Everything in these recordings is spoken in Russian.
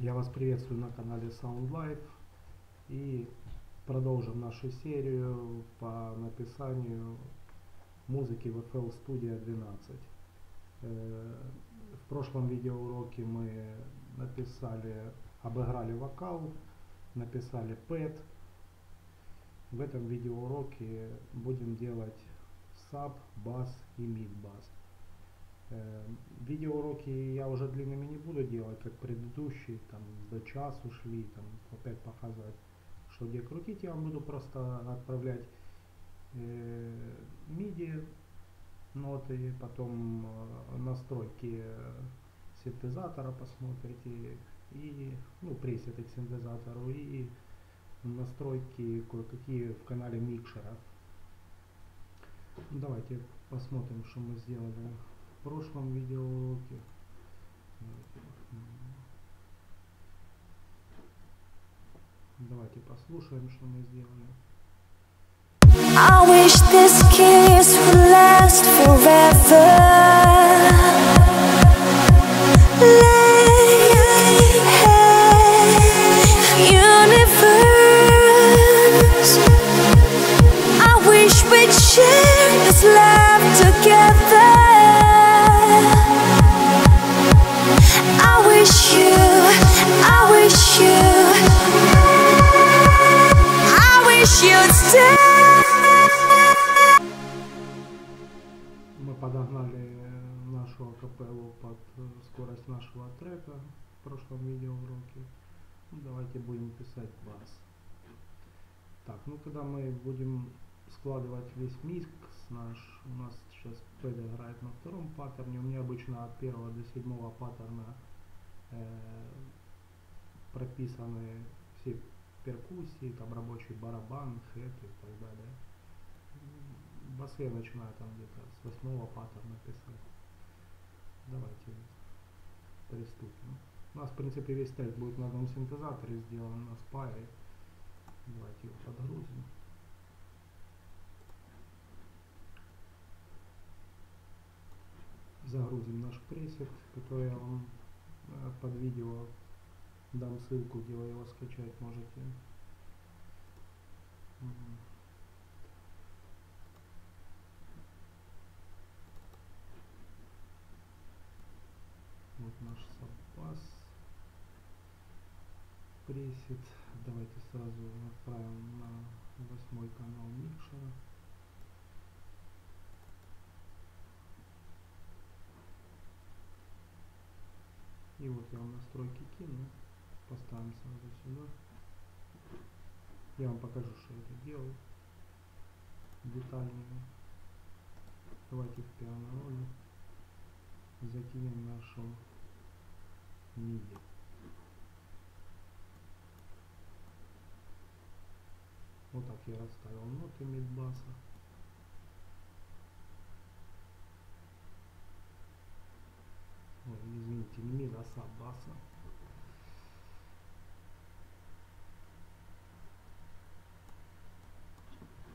Я вас приветствую на канале Sound Life и продолжим нашу серию по написанию музыки в FL Studio 12. Э, в прошлом видеоуроке мы написали, обыграли вокал, написали пэт. В этом видеоуроке будем делать саб, бас и мид бас. Э, видеоуроки я уже длинными не буду делать, как предыдущие, там до часу шли, там опять показывать, что где крутить. Я вам буду просто отправлять э, MIDI ноты, потом э, настройки синтезатора посмотрите, и, ну, пресеты к синтезатору, и настройки кое-какие в канале микшера. Давайте посмотрим, что мы сделали прошлом видеоуроке. Давайте послушаем, что мы сделали. I wish this kiss would last forever. Капеллу под э, скорость нашего трека в прошлом видеоуроке. Ну, давайте будем писать бас. Так, ну когда мы будем складывать весь микс наш, у нас сейчас пэд играет на втором паттерне, у меня обычно от первого до седьмого паттерна э, прописаны все перкуссии, там рабочий барабан, хэт и так далее. Басы я начинаю там где-то с восьмого паттерна писать. Давайте приступим. У нас, в принципе, весь тест будет на одном синтезаторе сделан на спайре. Давайте его подгрузим. Загрузим наш пресет, который я вам э, под видео дам ссылку, где вы его скачать можете. Вот наш запас. Пресет. Давайте сразу отправим на восьмой канал микшера. И вот я вам настройки кину. Поставим сразу сюда. Я вам покажу, что это делаю детальнее. Давайте в пиано роли закинем нашу MIDI. Вот так я расставил ноты мидбаса. Ой, извините, не мид, а саббаса.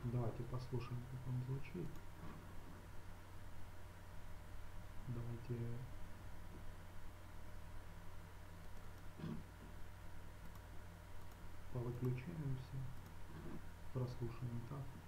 Давайте послушаем, как он звучит. Давайте. Повыключаемся, прослушаем. Так.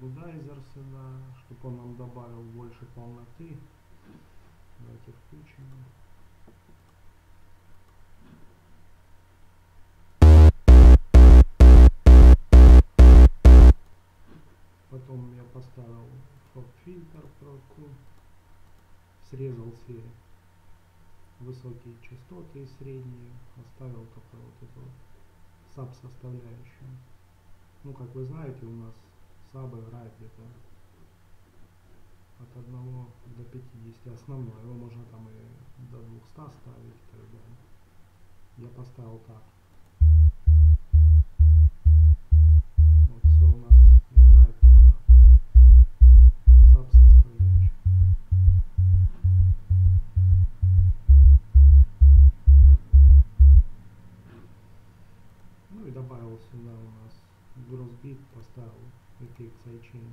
Budaizer сюда, чтобы он нам добавил больше полноты. Давайте включим. Потом я поставил фоб-фильтр проку, срезал все высокие частоты и средние, оставил только вот эту саб составляющую. Ну, как вы знаете, у нас саба играет где-то от 1 до 50 основной. Его можно там и до 200 ставить и так далее. я поставил так. Вот все у нас играет только саб составляющая. Ну и добавил сюда у нас гроссбит, поставил сайчейна.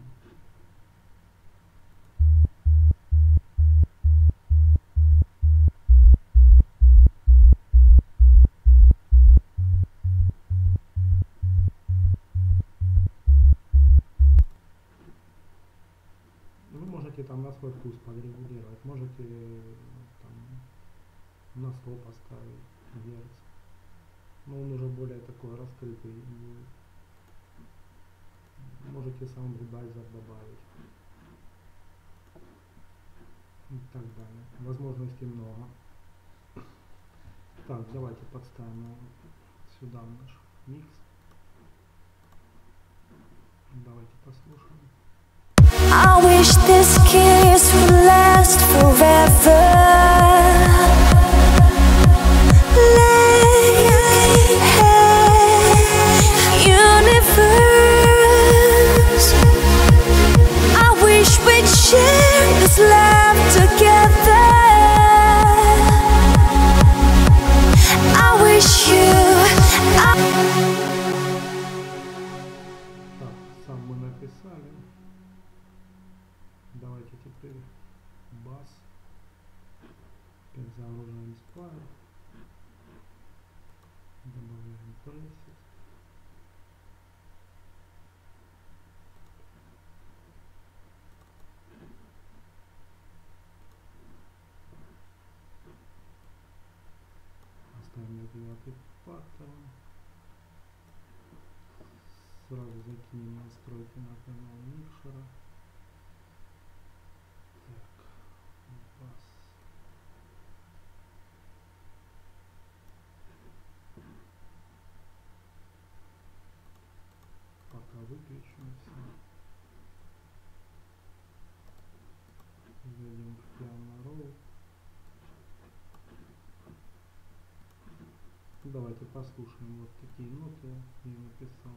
Вы можете там на свой вкус подрегулировать, можете там на 100 поставить герц. Но он уже более такой раскрытый будет. Можете Soundgoodizer добавить. И так далее. Возможностей много. Так, давайте подставим сюда наш микс. Давайте послушаем. I wish this kiss would last forever. Паттерн. Сразу закинем настройки на канал микшера. Так, бас. Пока выключим все. Зайдем в Piano Roll. Давайте послушаем вот такие ноты я написал.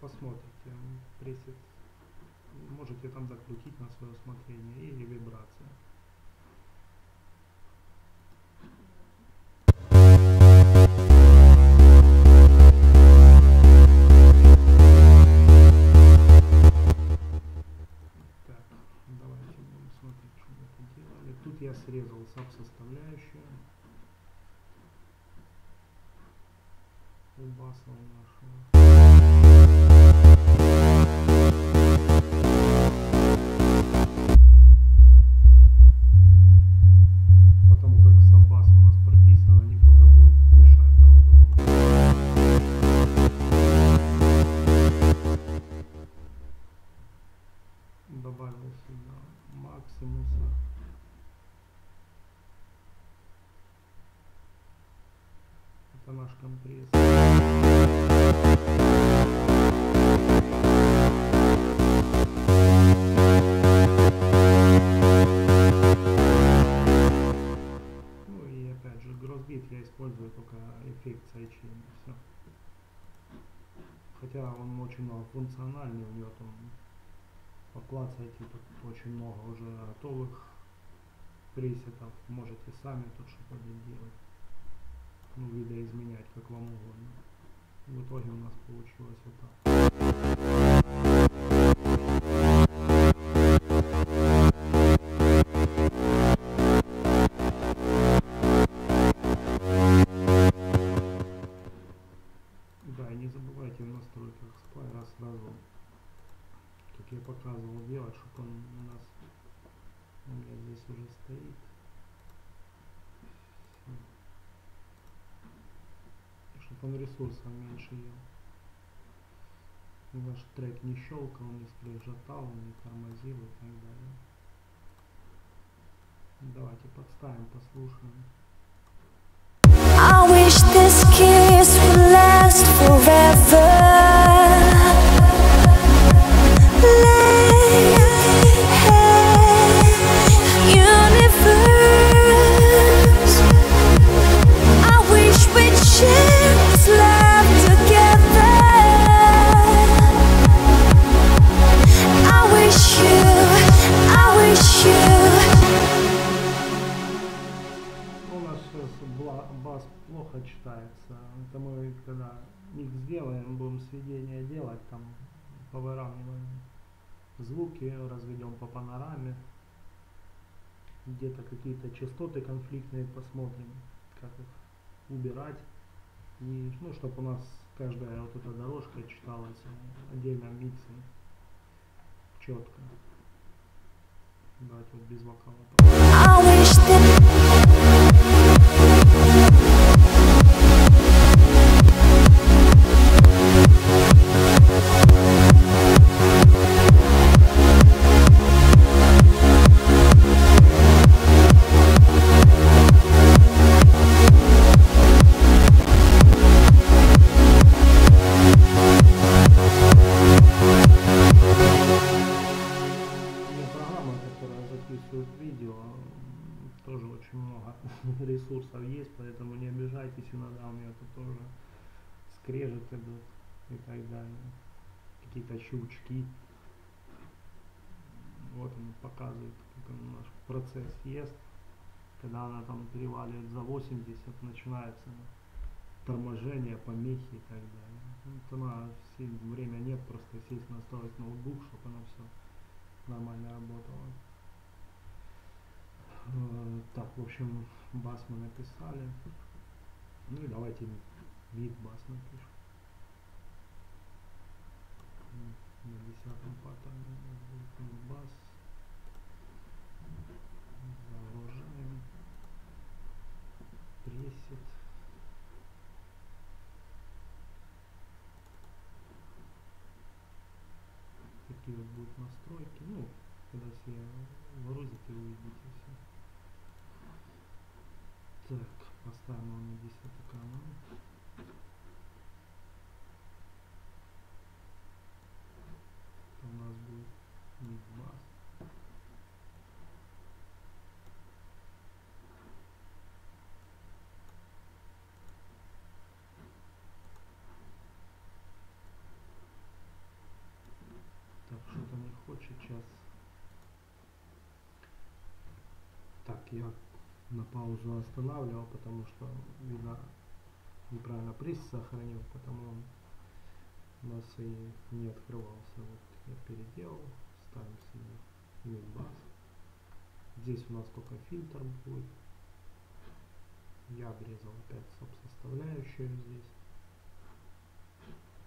Посмотрите, пресет можете там закрутить на свое усмотрение или вибрация. Так, давайте будем что мы делали. Тут я срезал саб составляющую. У баса Добавил сюда максимуса. Это наш компресс. Эффект сайчейна. Все. Хотя он очень много функциональный, у него там поклацайте, тут очень много уже готовых пресетов. Можете сами тут что-то делать. Ну, видоизменять, как вам угодно. В итоге у нас получилось вот так. показывал. Как я показывал делать, чтобы он у нас у меня здесь уже стоит. Чтобы он ресурсом меньше ел. И ваш трек не щелкал, не скрежетал, не тормозил и так далее. Ну, давайте подставим, послушаем. Сейчас бас плохо читается. Это мы когда микс сделаем, будем сведения делать, там повыравниваем звуки, разведем по панораме. Где-то какие-то частоты конфликтные посмотрим, как их убирать. И, ну, чтобы у нас каждая вот эта дорожка читалась в отдельном миксе четко. Давайте вот без вокала. Вот он показывает, как он наш процесс ест. Когда она там переваливает за 80, начинается торможение, помехи и так далее. Ну, Вот она все время нет, просто естественно осталось ноутбук, чтобы она все нормально работала. Э, Так, в общем, бас мы написали. Ну и давайте мид бас напишем. На десятом паттерне будет бас. Загружаем. Пресет. Такие вот будут настройки. Ну, когда все грузите, увидите все. Так, поставим его на 10 канал. Это у нас будет микбас. Так, что-то не хочет сейчас. Так, я на паузу останавливал, потому что, видно, неправильно пресс сохранил, потому он у нас и не открывался. Вот я переделал, ставим себе мидбас. Здесь у нас только фильтр будет. Я обрезал опять составляющую здесь.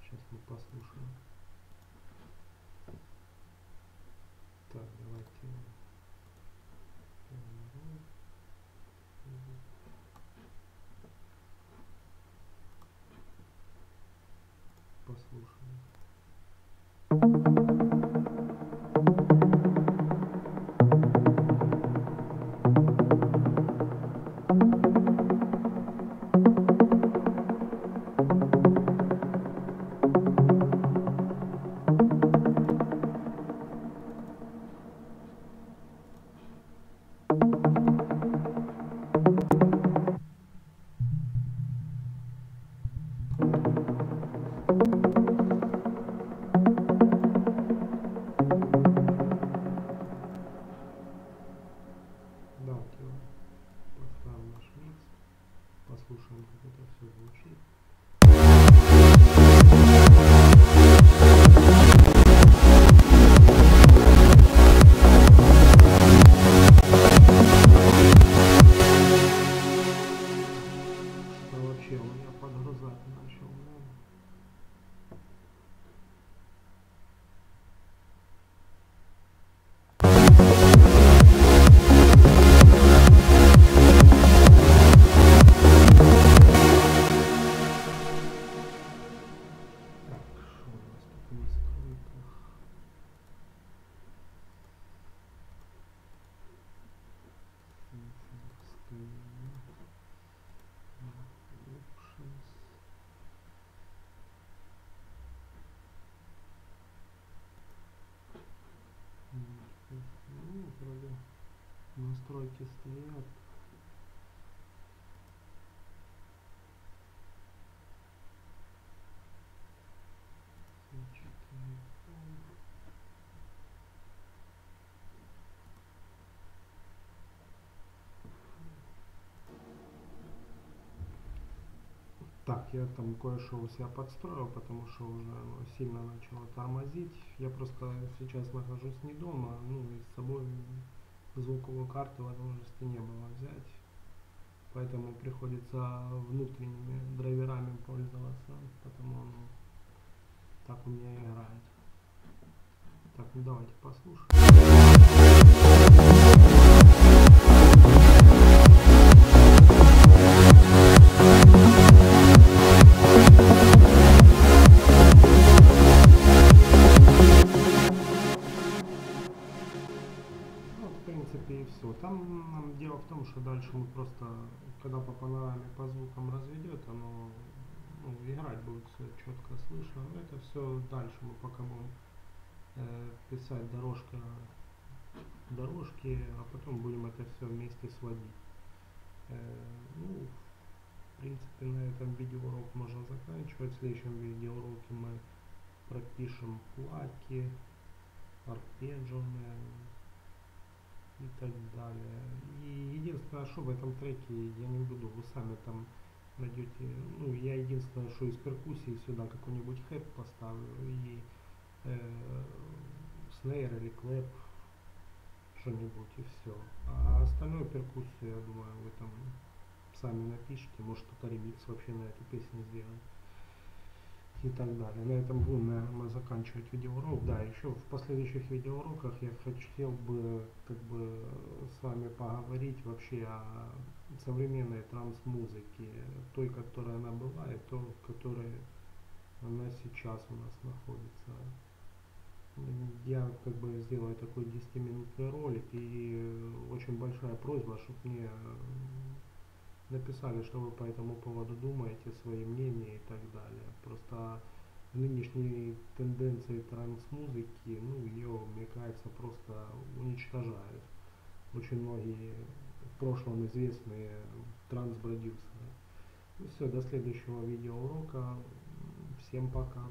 Сейчас мы послушаем. Настройки стоят. Так, я там кое-что у себя подстроил, потому что уже оно сильно начало тормозить. Я просто сейчас нахожусь не дома, ну и с собой звуковую карту возможности не было взять. Поэтому приходится внутренними драйверами пользоваться, потому оно так у меня играет. Так, ну давайте послушаем. В принципе, и все. Там дело в том, что дальше мы просто, когда по панораме по звукам разведет, оно ну, играть будет все четко слышно. Но это все дальше мы пока будем э, писать дорожка, дорожки, а потом будем это все вместе сводить. Э, ну, в принципе, на этом видеоурок можно заканчивать. В следующем видеоуроке мы пропишем плаки, арпеджионы, и так далее. И единственное, что в этом треке я не буду, вы сами там найдете, ну, я единственное, что из перкуссии сюда какой-нибудь хэп поставлю и э, снейр или клэп, что-нибудь и все. А остальную перкуссию, я думаю, вы там сами напишите, может кто-то ремикс вообще на эту песню сделает и так далее. На этом будем, наверное, заканчивать видеоурок. Да, еще в последующих видеоуроках я хотел бы как бы с вами поговорить вообще о современной транс-музыке, той, которая она была, и той, которой она сейчас у нас находится. Я как бы сделаю такой 10-минутный ролик и очень большая просьба, чтобы мне написали, что вы по этому поводу думаете, свои мнения и так далее. Просто нынешние тенденции транс-музыки, ну, ее, мне кажется, просто уничтожают. Очень многие в прошлом известные транс-продюсеры. Ну все, до следующего видеоурока. Всем пока.